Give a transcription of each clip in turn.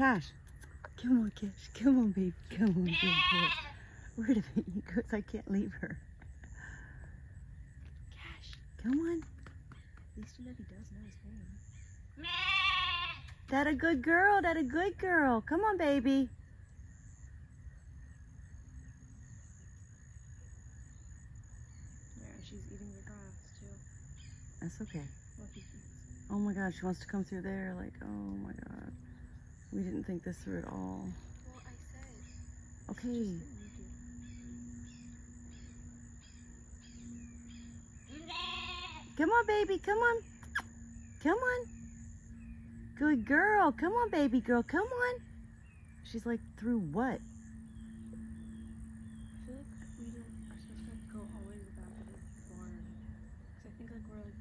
Cash. Come on, Cash. Come on, baby. Come on, good boy. Where did he goes? I can't leave her. Cash, come on. At least you know he does know his name. That a good girl. That a good girl. Come on, baby. Yeah, she's eating the grass too. That's okay. Oh my God, she wants to come through there. Like, oh my God. We didn't think this through at all. Well, I said. Okay. Come on, baby. Come on. Come on. Good girl. Come on, baby girl. Come on. She's like, through what? I feel like we supposed to go all the way back of the barn. Because I think like we're like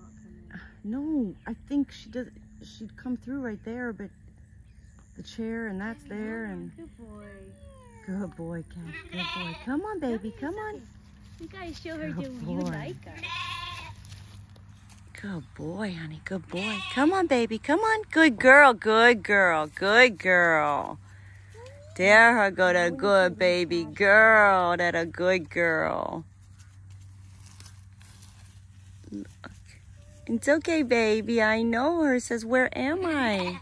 not come in. No, I think she does. She'd come through right there, but the chair and that's there and Good boy. good boy, Cash. Good boy. Come on, baby. Come on. You guys show her Good you, boy. like her. Good boy, honey. Good boy. Come on, baby. Come on. Good girl. Good girl. Good girl. There her go, that good baby girl. That a good girl. Look. It's okay, baby. I know her. Says, where am I?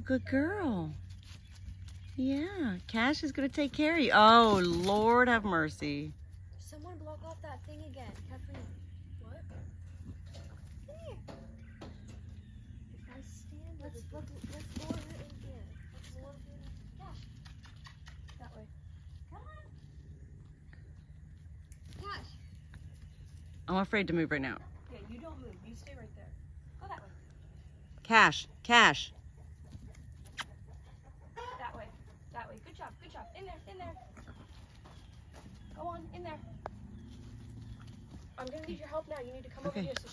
That a good girl. Yeah. Cash is going to take care of you. Oh, Lord have mercy. Someone block off that thing again. Kathleen. What? Here. If I stand let's, let's, let's lower her in here. Let's lower her in. Cash. That way. Come on. Cash. I'm afraid to move right now. Yeah, you don't move. You stay right there. Go that way. Cash. Cash. That way. That way. Good job. Good job. In there. In there. Go on. In there. I'm gonna need your help now. You need to come Okay. over here. So